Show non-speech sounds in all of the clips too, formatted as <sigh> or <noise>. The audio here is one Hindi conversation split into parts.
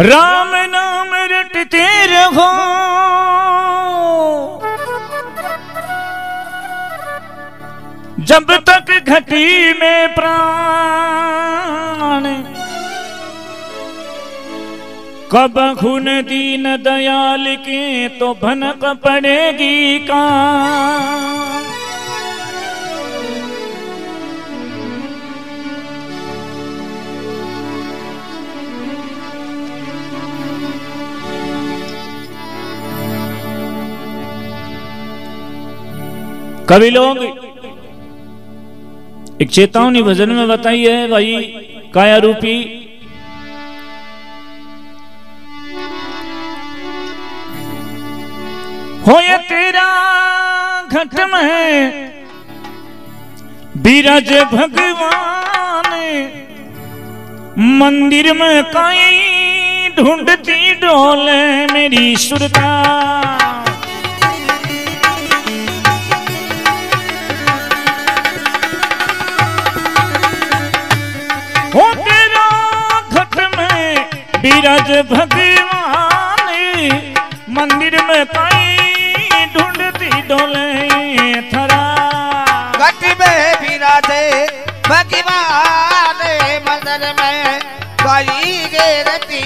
राम नाम रटते रहो। जब तक घटी में प्राण। कब खून दीन दयाल के तो भनक पड़ेगी का कवि लोग एक चेतावनी भजन में बताई है, भाई, काया रूपी। हो ये तेरा घट में बीरज भगवान मंदिर में काई ढूंढती डोले मेरी सुरता। बीरज भगवान, मंदिर में पाई ढूंढती डोले थरा। गटी में बीरज भगवान, मंदिर में पाई गेरती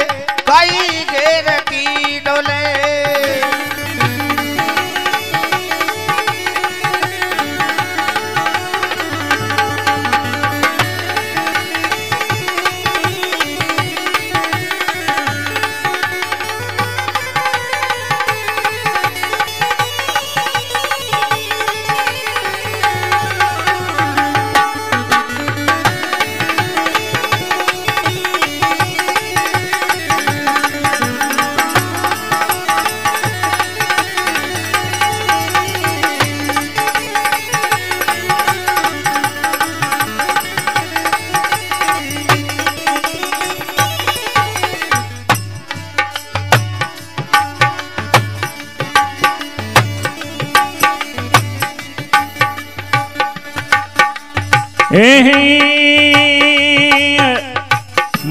मंदिर में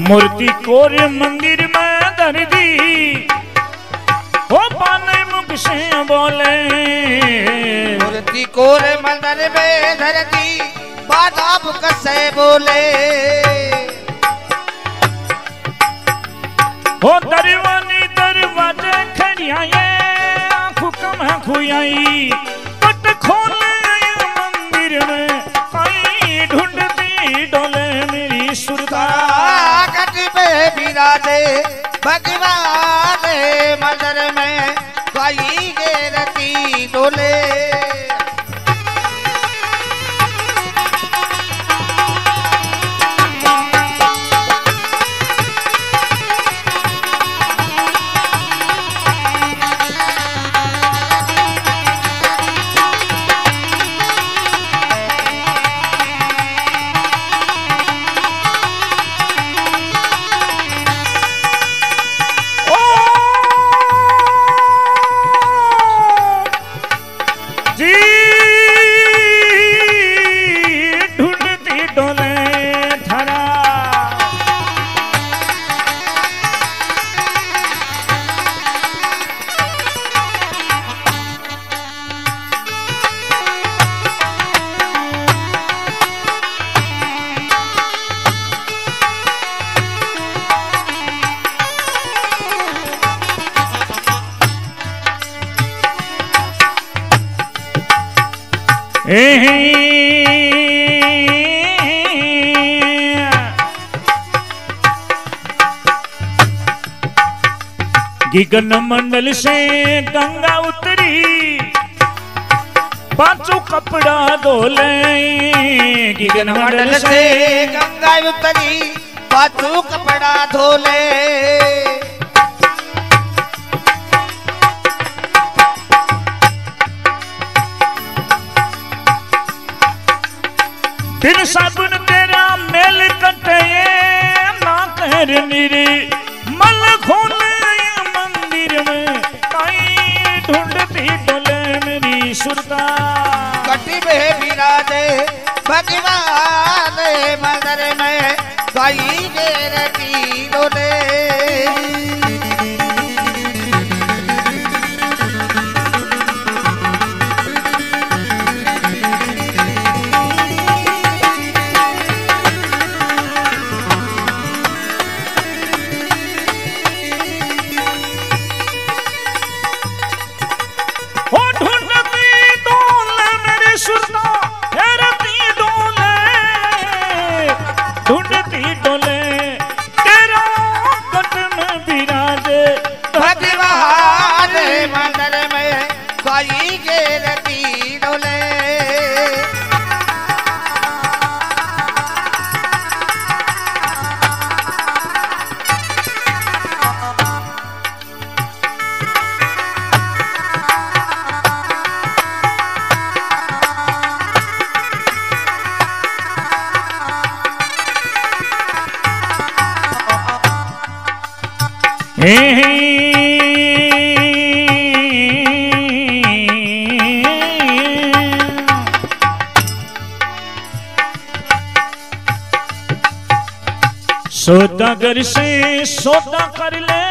मूर्ति कोर मंदिर में धर दी। हो पाने मुख से बोले। मूर्ति कोर मंदिर में धरती बादाब कसे बोले। हो दरवानी दरवाजे खड़ियाए आँखों कम खुआई विराजे भगवान गिगन मंडल से गंगा उतरी, पाचू कपड़ा धोले। गिगन मंडल से गंगा उतरी पाछू कपड़ा धोले। बिन साबुन तेरा मेल कटे ना कर मेरे मल खोले मंदिर में काई ढूंढती डोले मेरी सुरता। कटी में विराजे भगवान मंदिर में गाई गेरती डोले <laughs> सौदागर से सौदा कर ले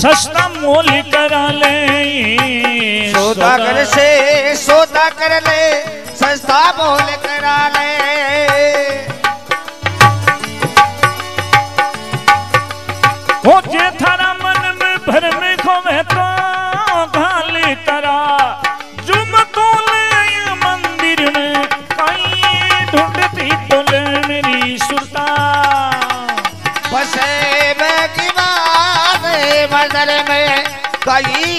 सस्ता मोल करा ले सौदागर से सौदा कर ले सस्ता मोल करा ले। कई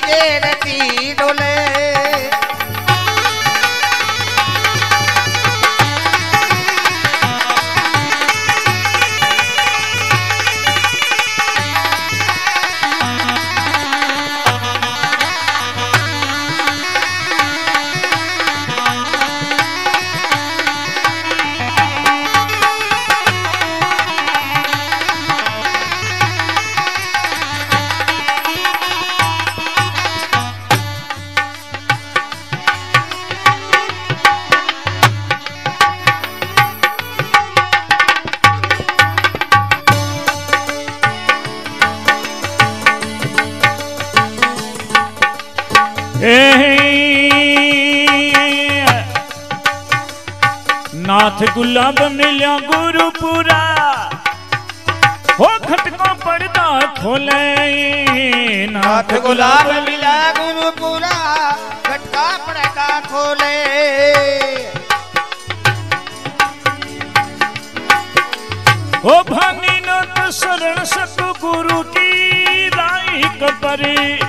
नाथ गुलाब मिलिया गुरुपुरा। हो खटको पड़ता खोले। नाथ गुलाब मिला गुरुपुरा खटका पर्दा खोले। हो भानी न शरण सतगुरु की राई कपरी